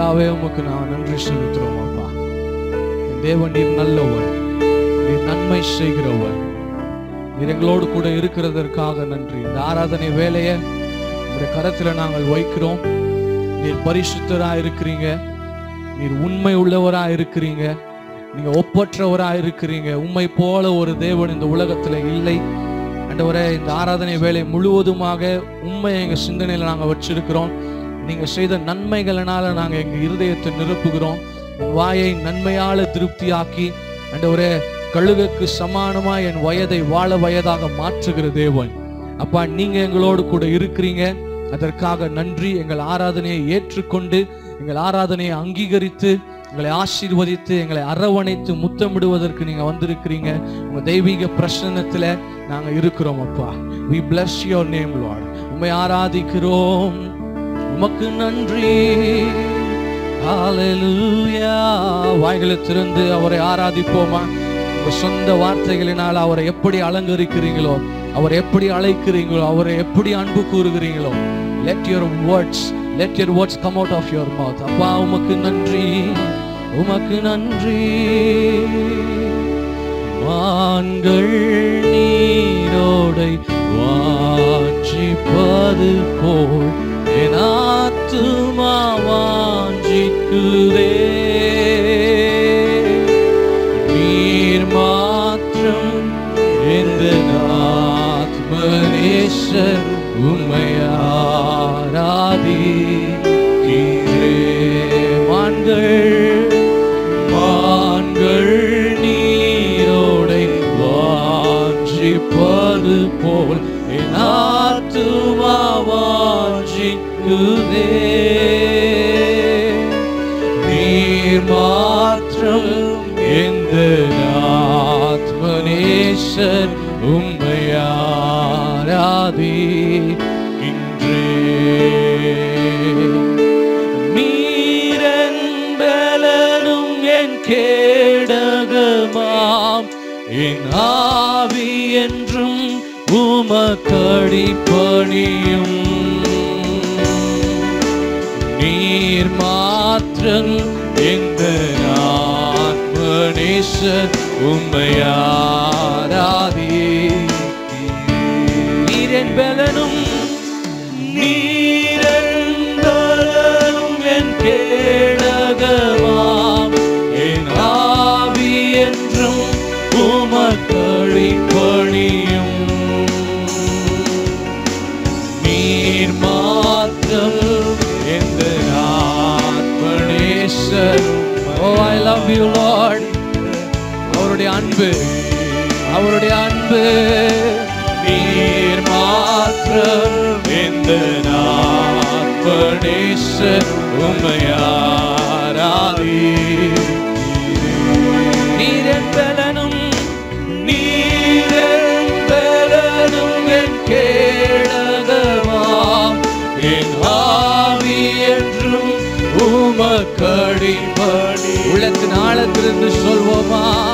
பிதாவே உமக்கு நான் நன்றி செலுத்துறோம் அப்பா என் தேவன் நீர் நல்லவர் நீர் நன்மை செய்கிறவர் நீர் எங்களோடு கூட இருக்கிறதற்காக நன்றி இந்த ஆராதனை வேலையை உங்களுடைய கரத்தில் நாங்கள் வைக்கிறோம் நீர் பரிசுத்தரா இருக்கிறீங்க நீர் உண்மை உள்ளவரா இருக்கிறீங்க நீங்க ஒப்பற்றவரா இருக்கிறீங்க உண்மை போல ஒரு தேவன் இந்த உலகத்துல இல்லை ஆண்டவரே இந்த ஆராதனை வேலை முழுவதுமாக உண்மை எங்க சிந்தனையில நாங்க வச்சிருக்கிறோம் நீங்க செய்த நன்மைகளினால நாங்க எங்க இருதயத்தை நிரப்புகிறோம். என் வாயை நன்மையால திருப்தியாக்கி ஒரு கழுகுக்கு சமானமா என் வயதை வாழ வயதாக மாற்றுகிற தேவன். அப்பா நீங்க எங்களோடு கூட இருக்கிறீங்க. அதற்காக நன்றி. எங்கள் ஆராதனையை ஏற்றுக்கொண்டு எங்கள் ஆராதனையை அங்கீகரித்து எங்களை ஆசீர்வதித்து எங்களை அரவணைத்து முத்தமிடுவதற்கு நீங்க வந்திருக்கிறீங்க. உங்க தெய்வீக பிரசனத்துல நாங்க இருக்கிறோம் அப்பா. We bless your name Lord உண்மை ஆராதிக்கிறோம். உமக்கு நன்றி. வாய்களை திறந்து அவரை ஆராதிப்போமா? உங்க சொந்த வார்த்தைகளினால் அவரை எப்படி அலங்கரிக்கிறீங்களோ அவரை எப்படி அழைக்கிறீங்களோ அவரை எப்படி அன்பு கூறுகிறீங்களோ let your words let your words come out of your mouth அப்பா உமக்கு நன்றி. உமக்கு நன்றி. வான்கள் நீரோடை வாட்சிப்பது போல் என் ஆத்துமா வாஞ்சிக்குதே உமக்கடி பணியும்? நீர் மாற்றம் எந்த ஆத்மநேசர் உண்மையாராதி நீரன் பலனும் லவ் யூ லார்ட் அவருடைய அன்பு அவருடைய அன்பு. நீர் மாத்திரம் எந்த ஆத்மநேசர் உண்மையாராதி நீரன் பலனும் நீரன் பலனும் என் கேடகமாம் என் ஆவி என்றும் உமக்கடிபடி ஆழத்திலிருந்து சொல்வோமா?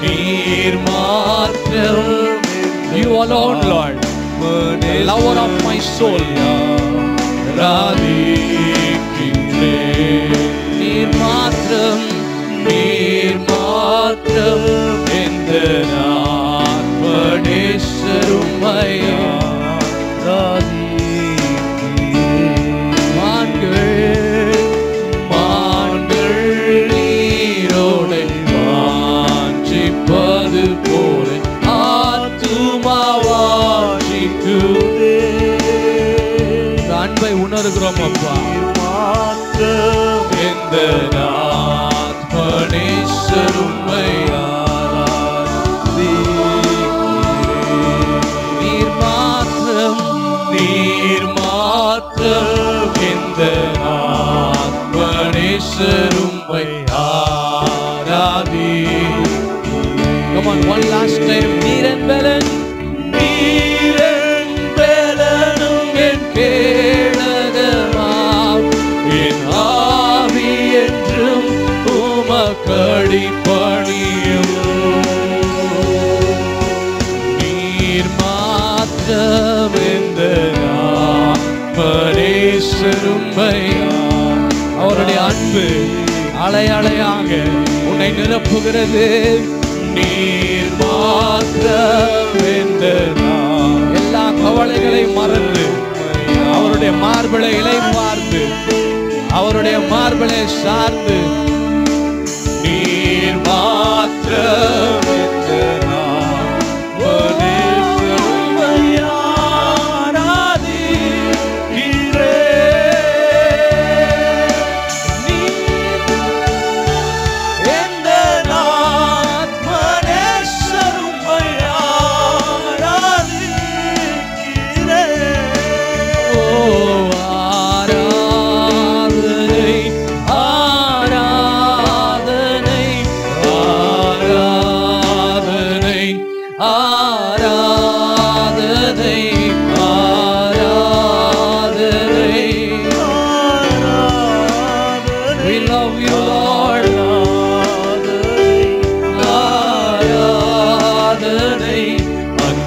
நீர் மாத்திரம். You alone lord. The lover of my soul. ராதிக்கின்றேன் நீர் மாத்திரம் நீர் மாத்திரம். எந்த ஆத்மனேஸ்வருமையா மான்கள் அன்பை உணர்கிறோம் அப்பா எந்த அன்பு அலை அலையாக உன்னை நிரப்புகிறது. நீர் மாத்திரம் எல்லா கவலைகளையும் மறந்து அவருடைய மார்பிளை இலை பார்த்து அவருடைய மார்பிளை சார்ந்து நீர் மாத்திரம்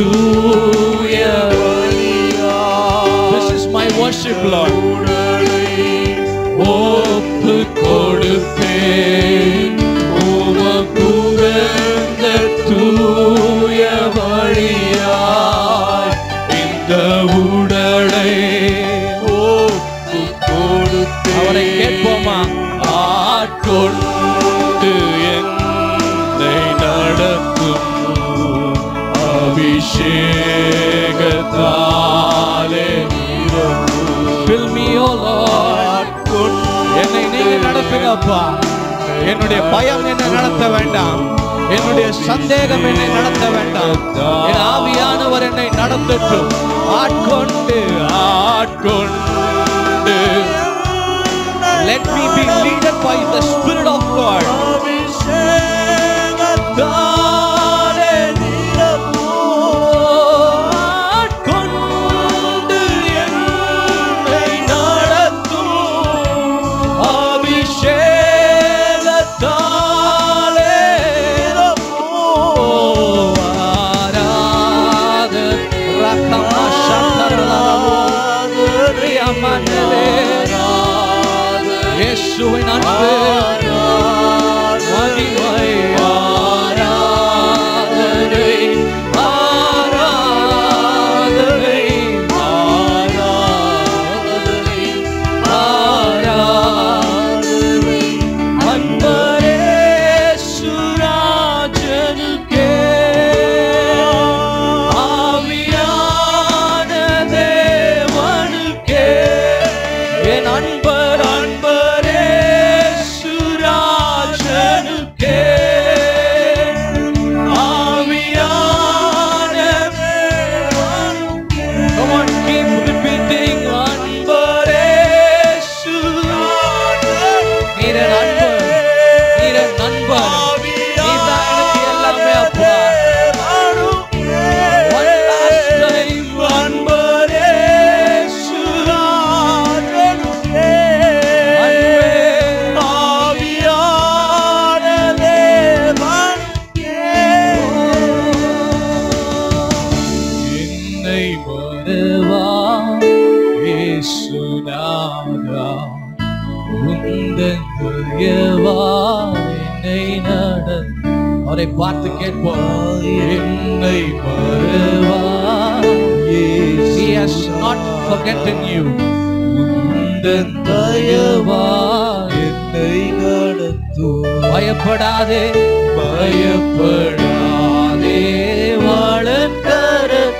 உகந்த தூய This is my worship, Lord. ஒப்பு கொடுப்பேன் உமக்கு நடத்துங்கப்பா என்னுடைய பயம் என்னை நடத்த வேண்டாம். என்னுடைய சந்தேகம் என்னை நடத்த வேண்டாம். என் ஆவியானவர் என்னை நடத்தட்டும். ஆட்கொண்டு ஆட்கொண்டு. Let me be leaded by the spirit of God. இயேசுநாதா என்னை நட. அவரை பார்த்து கேட்போம். என்னை வருவா forgotten you. உந்தன் தயவா என்னை நடத்தும் பயப்படாதே. பயப்படாதே. வாழ கரத்தாரே.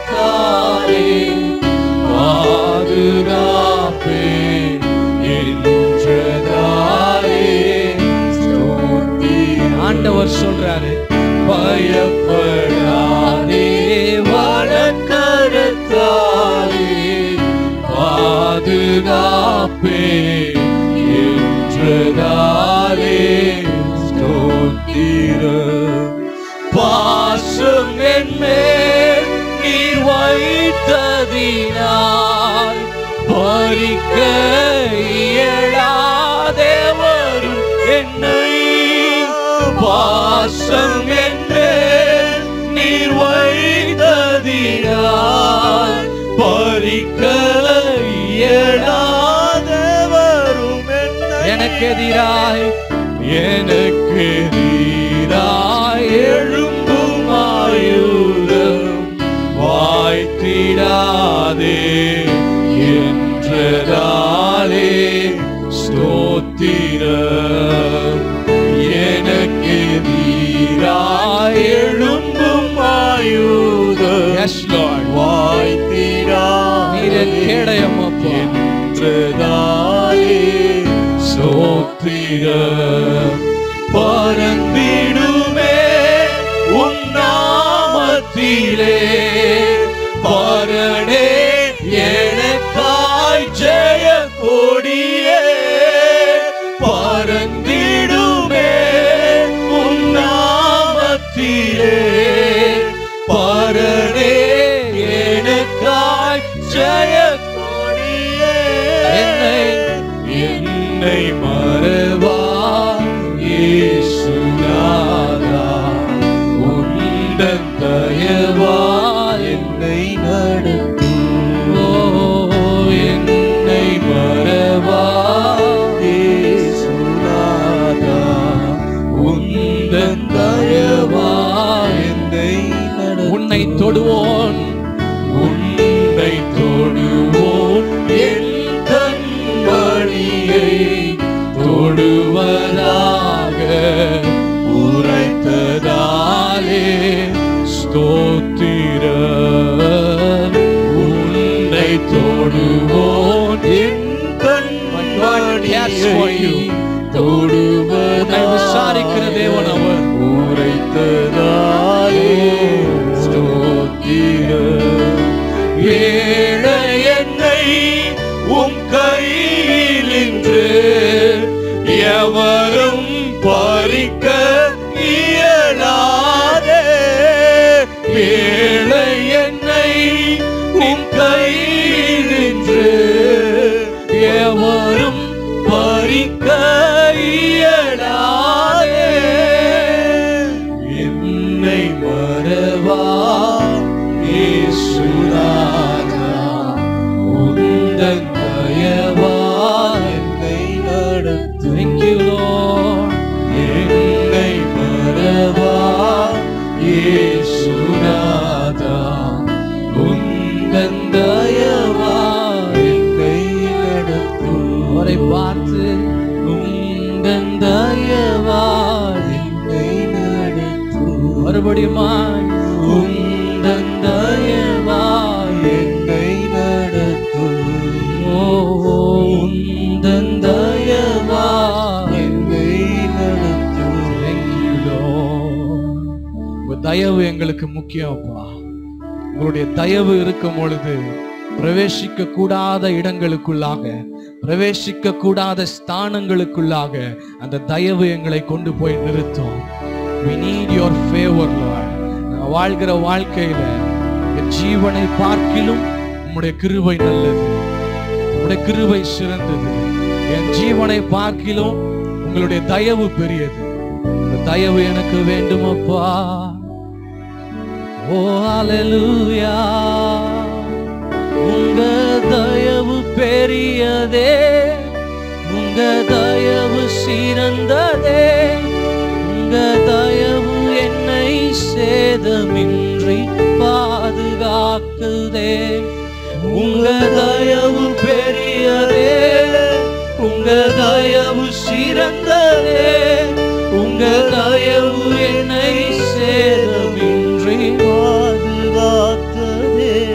ஆண்டவர் சொல்றாரு பயப்படாதே வளர்க்கரத்தாரே பாதுகாப்பே. எனக்கு எதிராய் எனக்கு எதிராய் எழும்பும் ஆயுதம் வாய்த்திடாதே என்றதாலே ஸ்தோத்திரம் எனக்கு எதிராய் எழும்பும் ஆயுதம் வாய்த்திடா நீர் கேடயம் அப்பா என்றதாலே சோத்திரம் 一个 மறுபடியுமாய் உந்தன் தயவா என்னை நடத்தும் ஓ உந்தன் என்னை நடத்தும் உங்க தயவு எங்களுக்கு முக்கியம் அப்பா. உங்களுடைய தயவு இருக்கும் பொழுது பிரவேசிக்க கூடாத இடங்களுக்குள்ளாக பிரவேசிக்க கூடாத ஸ்தானங்களுக்குள்ளாக அந்த தயவு எங்களை கொண்டு போய் நிறுத்தும். We need your favor lord. வாழ்கிற வாழ்க்கையில என் ஜீவனை பார்க்கிலும் உம்முடைய கிருபை நல்லது. உம்முடைய கிருபை சிறந்தது. என் ஜீவனை பார்க்கிலும் உங்களுடைய தயவு பெரியது. இந்த தயவு எனக்கு வேண்டுமப்பா ஓ அல்லேலூயா உங்க தயவு பெரியதே. உங்க தயவு சிறந்ததே. உங்க தயவு சேதமின்றி பாதுகாக்குதே. உங்க தயவு பெரியதே. உங்க தயவு சிறந்ததே. உங்க தயவு என்னை சேதமின்றி பாதுகாத்ததே.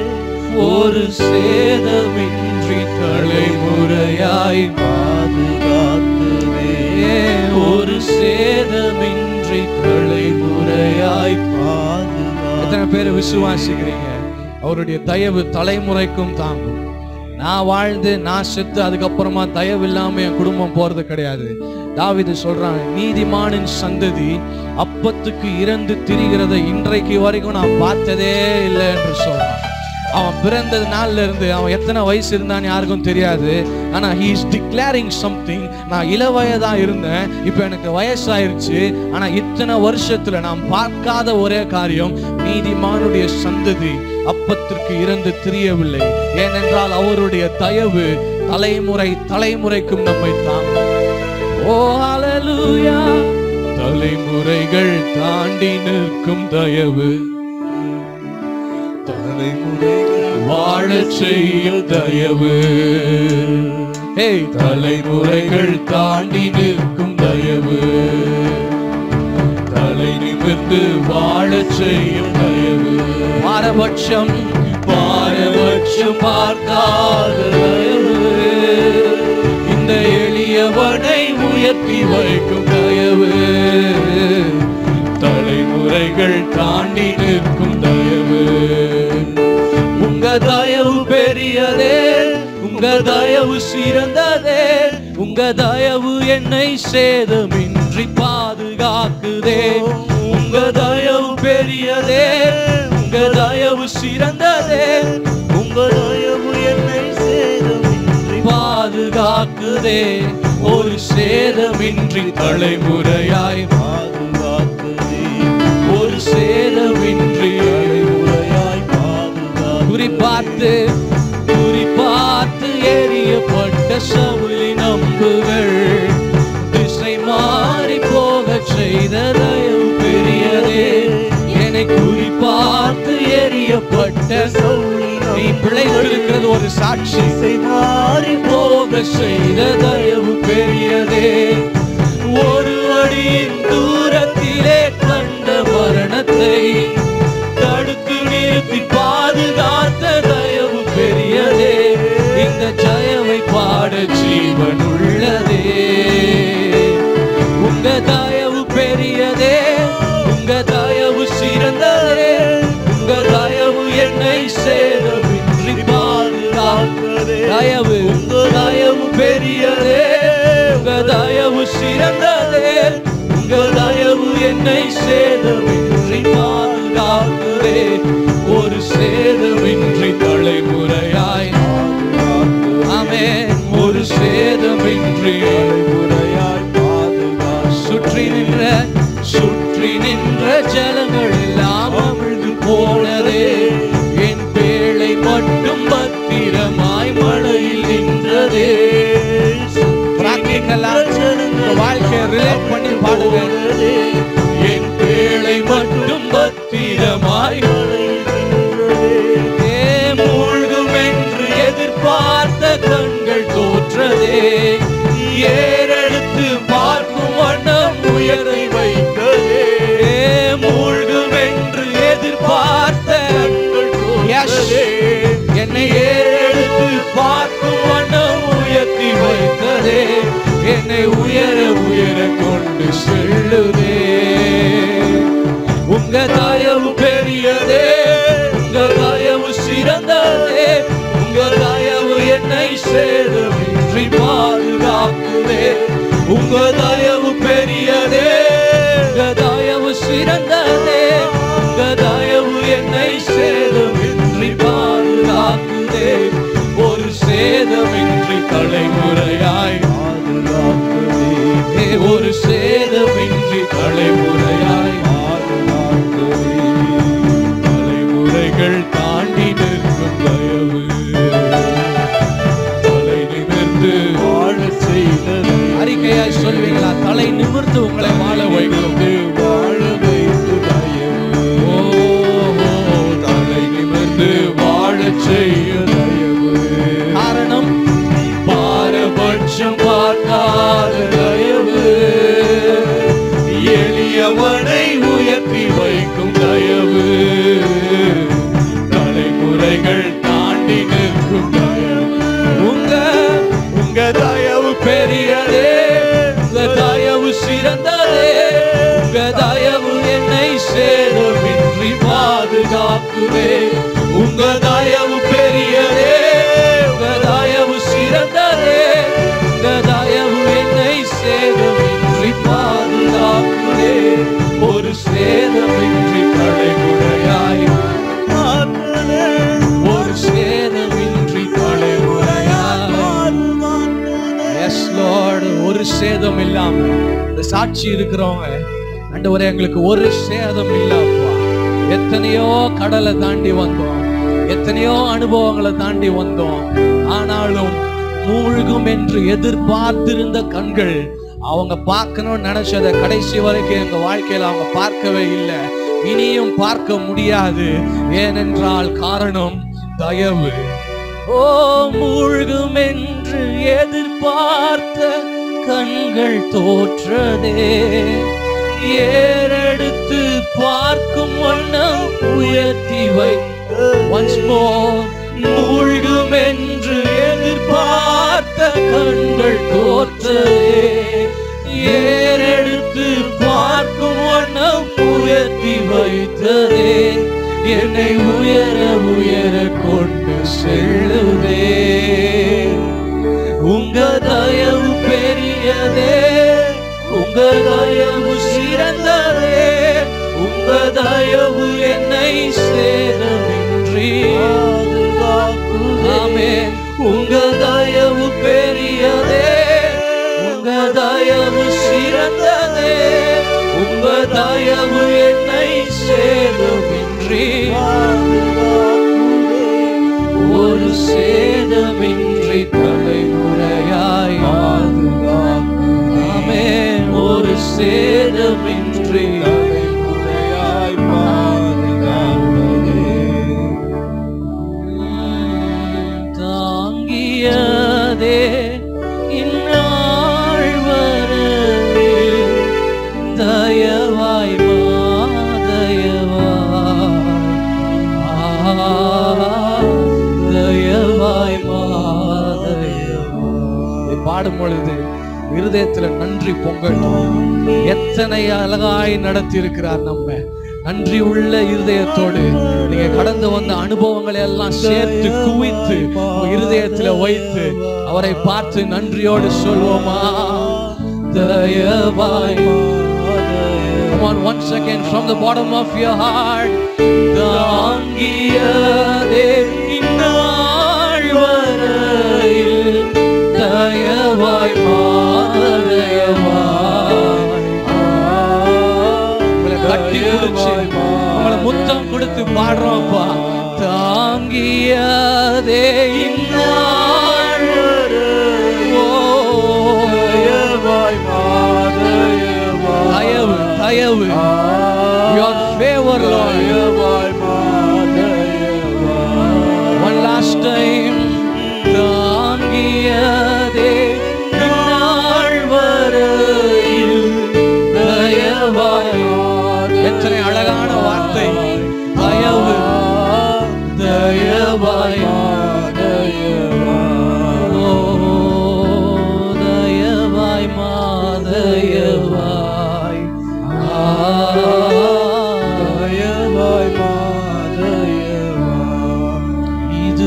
ஒரு சேதமின்றி தலைமுறையாய் பாதுகாத்ததே. ஒரு சேதமின்றி தலைமுறையாய் எத்தனை பேர் விசுவாசிக்கிறீங்க? அவருடைய தயவு தலைமுறைக்கும் தாங்கும். நான் வாழ்ந்து நான் செத்து அதுக்கப்புறமா தயவு இல்லாம என் குடும்பம் போறது கிடையாது. தாவிது சொல்றான் நீதிமானின் சந்ததி அப்பத்துக்கு இறந்து திரிகிறத இன்றைக்கு வரைக்கும் நான் பார்த்ததே இல்லை என்று சொல்றான். அவன் பிறந்த நாள்ல இருந்து அவன் எத்தனை வயசு இருந்தான்னு யாருக்கும் தெரியாது. ஆனா ஹீ இஸ் டிக்ளேரிங் சம்திங் நான் இளவயதா இருந்தேன். இப்போ எனக்கு வயசாயிருச்சு. ஆனா இத்தனை வருஷத்துல நான் பார்க்காத ஒரே காரியம் நீதிமானுடைய சந்ததி அப்பத்திற்கு இறந்து தெரியவில்லை. ஏனென்றால் அவருடைய தயவு தலைமுறை தலைமுறைக்கும் நம்மை தாங்கும். ஓ ஹalleluya தலைமுறைகள் தாண்டி நிற்கும் தயவு. வாழச் செய்யும் தயவு தலைமுறைகள் தாண்டி நிற்கும் தயவு. தலை நிமிர்ந்து வாழச் செய்யும் தயவு. பாரபட்சம் பாரபட்சம் பார்க்காத தயவு. இந்த எளியவனை உயர்த்தி வைக்கும் தயவு. தலைமுறைகள் தாண்டி நிற்கும் தயவு. தயவு பெரியதே உங்க தயவு சிறந்ததே உங்க தயவு என்னை சேதமின்றி பாதுகாக்குதே. உங்க தயவு பெரியதே உங்க தயவு சிறந்ததே உங்க தயவு என்னை சேதமின்றி பாதுகாக்குதே. ஒரு சேதமின்றி தலைமுறையாய் பாது பார்த்து குறி பார்த்து எரியப்பட்ட சவுளி நம்புகள் திசை மாறி போக செய்த தயவு பெரியதே. என்னை குறி பார்த்து எரியப்பட்ட சவுளி நீ பிழைத்திருக்கிறது ஒரு சாட்சி. திசை மாறி போக செய்த தயவு பெரியதே. ஒரு அடியின் தூரத்திலே தயவு பெரியதே உங்க தயவு சிறந்ததே உங்க தயவு என்னை சேதமின்றி பாதுகாத்ததே தயவு உங்க தயவு பெரியதே உங்க தயவு சிறந்ததே உங்க தயவு என்னை சேதமின்றி பாதுகாக்குதே ஒரு சேதமின்றி தலைமுறையாய் ஆமே ஒரு சேதமின்றி நின்ற ஜலங்கள் எல்லாம் அமிழ்ந்து போனதே என் பேழை மட்டும் பத்திரமாய் மழையில் நின்றதே. வாழ்க்கையை ரிலேட் பண்ணி பாடுங்க. என் பேழை மட்டும் பத்திரமாய் மூழ்கும் என்று எதிர்பார்த்த கண்கள் தோற்றதே. ஏறெடுத்து பார்க்கும் வண்ணம் உயரை வைத்ததே வைத்ததே என்னை உயர உயர கொண்டு செல்லுதே. உங்க தாயம் பெரியதே. உங்க தாயம் சிறந்ததே. உங்க தாயம் என்னை சேதமின்றி பாதுகாக்குதே. உங்க தாயம் பெரியதே. உங்க தாயம் சிறந்ததே. உங்க தயவு சேதமின்றி தலைமுறையாய். ஒரு சேதமின்றி தலைமுறையாய். தலைமுறைகள் இல்லாம இந்த சாட்சி இருக்கிறவங்க ஆண்டவரே எங்களுக்கு ஒரு சேதம் இல்லப்பா எத்தனையோ கடலை தாண்டி வந்தோம். எத்தனையோ அனுபவங்களை தாண்டி வந்தோம். ஆனாலும் மூழ்கும் என்று எதிர்பார்த்திருந்த கண்கள் அவங்க பார்க்கணும்னு நினைச்சதை கடைசி வரைக்கும் எங்க வாழ்க்கையில அவங்க பார்க்கவே இல்லை. இனியும் பார்க்க முடியாது. ஏனென்றால் காரணம் தயவு. ஓ மூழ்கும் என்று எதிர்பார்த்த கண்கள் தோற்றதே. ஏறெடுத்து பார்க்கும் வண்ணம் உயர்த்தி வை. ஒன்ஸ் மோர் மூழ்கும் என்று எதிர்பார்த்த கண்கள் தோற்றதே. ஏறெடுத்து பார்க்கும் வண்ணம் உயர்த்தி வைத்ததே. என்னை உயர உயர கொண்டு செல்லுதே. உங்க தயவு சிறந்ததே. உங்க தயவு என்னை சேதமின்றி. ஆமென் உங்க தயவு பெரியதே. உங்க தயவு சிறந்ததே. உங்க தயவு என்னை சேதமின்றி. ஒரு சேதமின்றி சேதமின்றி தலைமுறையாய் பாதுகாப்பதே. தாங்கியதே இந்நாள் வரையில் தயவாய் பாடும் பொழுது இருதயத்தில் நன்றி பொங்கட்டும். எத்தனை அழகாய் நடத்தி இருக்கிறார் நம்ம. நன்றி உள்ள இருதயத்தோடு நீங்க கடந்து வந்த அனுபவங்களை எல்லாம் சேர்த்து குவித்து இருதயத்துல வைத்து அவரை பார்த்து நன்றியோடு சொல்வோமா? தயவாய். Come on, once again from the bottom of your heart. தாங்கியதே இந்நாள் வரையில் தயவாய் மாதயவாய் கட்டி பிடிச்சு உங்களை முத்தம் கொடுத்து பாடுறோம்ப்பா. தாங்கியதே தயவு தயவு. your favor Lord.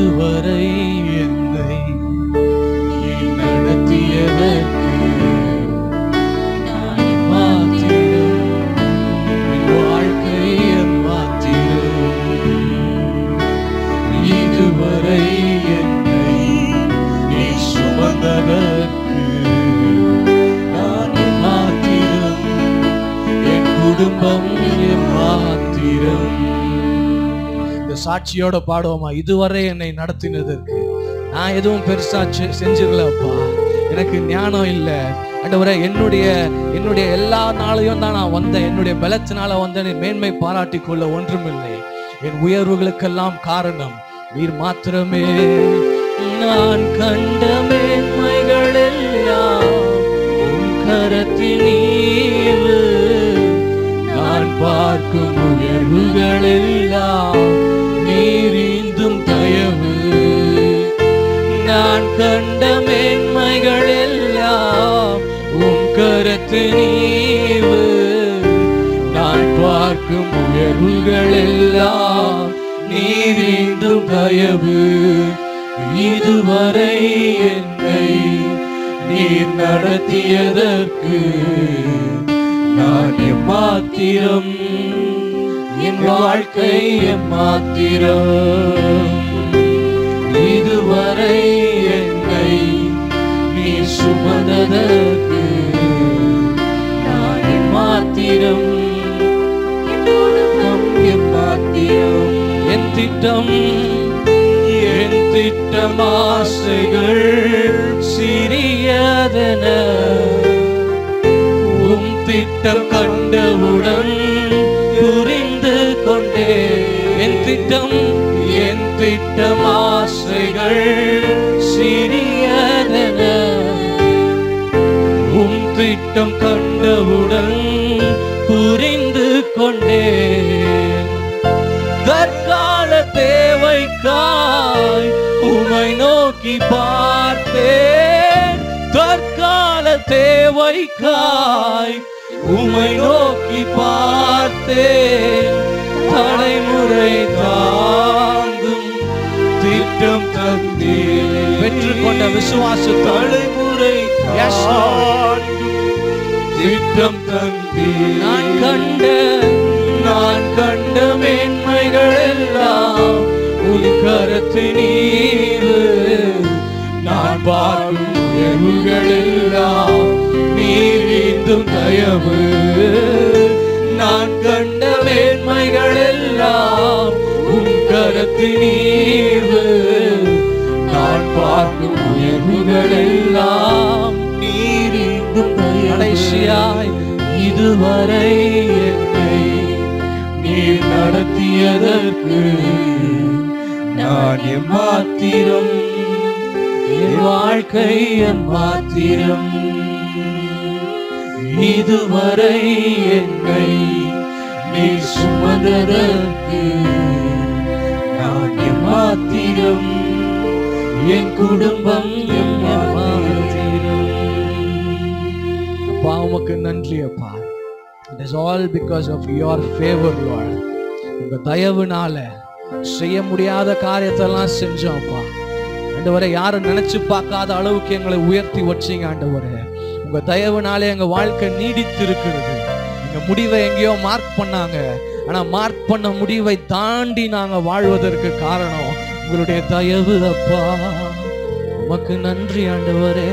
இதுவரை சாட்சியோட பாடுவோமா? இதுவரை என்னை நடத்தினதற்கு. நான் எதுவும் பெருசா செ- செஞ்சிடலப்பா எனக்கு ஞானம் இல்லை. அண்டவரை என்னுடைய என்னுடைய எல்லா நாளையும் தான் நான் வந்தேன். என்னுடைய பலத்தினால வந்தேன். மேன்மை பாராட்டிக் கொள்ள ஒன்றுமில்லை. என் உயர்வுகளுக்கெல்லாம் காரணம் நீர் மாத்திரமே. நான் கண்ட மேன்மைகள் எல்லாம் கரத்தினீவு நான் பார்க்கும் உயர்வுகள் எல்லாம் நான் கண்ட மேன்மைகள் எல்லாம் உன் கருத்து நீவு. நான் பார்க்கும் உயர்வுகள் எல்லாம் நீரீண்டும் தயவு. இதுவரை என்னை நீர் நடத்தியதற்கு நான் எம்மாத்திரம் என் வாழ்க்கை எம்மாத்திரம் இதுவரை என்னை. நீ சுமந்ததற்கு நான் எம்மாத்திரம் என் பாத்திரம். என் திட்டம் என் திட்டம் ஆசைகள் சிறியதென. உம் திட்டம் கண்டவுடன் புரிந்து கொண்டே என் திட்டம் விட்ட மாசைகள் சிறியதன. உம் திட்டம் கண்டவுடன் புரிந்து கொண்டே தற்கால தேவைக்காய் உமை நோக்கி பார்த்தேன். தற்கால தேவைக்காய் உமை நோக்கி பார்த்தேன். தலைமுறை தான் பெற்றுக்கொண்ட விசுவாச தலைமுறை திட்டம் தந்தேன் நான் கண்ட நான் கண்ட மேன்மைகள் எல்லாம் உன் கரத்து நீரு நான் பார்க்கும் உயர்வுகள் எல்லாம் நீரிந்தும் தயவு. நான் கண்ட மேன்மைகள் எல்லாம் உன் கரத்து எல்லாம் நீரிந்தும் கடைசியாய் இதுவரை என்னை நீர் நடத்தியதற்கு நான் எம்மாத்திரம் என் வாழ்க்கை எம்மாத்திரம் இதுவரை என்னை நீ சுமந்ததற்கு என் குடும்பம் அப்பா உமக்கு நன்றி அப்பா. It is all because of your favour Lord உங்க தயவுனால செய்ய முடியாத காரியத்தெல்லாம் செஞ்சோம் அப்பா. ஆண்டவரை யாரும் நினைச்சு பார்க்காத அளவுக்கு எங்களை உயர்த்தி வச்சீங்க ஆண்டவரே. உங்க தயவுனாலே எங்க வாழ்க்கை நீடித்து இருக்கிறது எங்க முடிவை எங்கேயோ மார்க் பண்ணாங்க. ஆனா மார்க் பண்ண முடிவை தாண்டி நாங்க வாழ்வதற்கு காரணம். உங்களுடைய தயவு அப்பா. உமக்கு நன்றி ஆண்டவரே.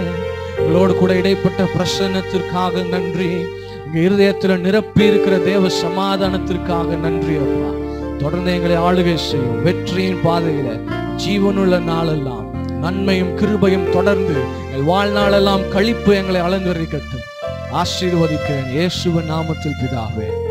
உங்களோடு கூட இடைப்பட்ட பிரசன்னத்திற்காக நன்றி. உங்க இருதயத்துல நிரப்பி இருக்கிற தேவ சமாதானத்திற்காக நன்றி அப்பா. தொடர்ந்து எங்களை ஆளுகை செய்யும். வெற்றியின் பாதையில ஜீவனுள்ள நாளெல்லாம் நன்மையும் கிருபையும் தொடர்ந்து எங்கள் வாழ்நாளெல்லாம் கழிப்பு எங்களை அலங்கரிக்கட்டும். ஆசீர்வதிக்கிறேன். இயேசுவ நாமத்தில் பிதாவே.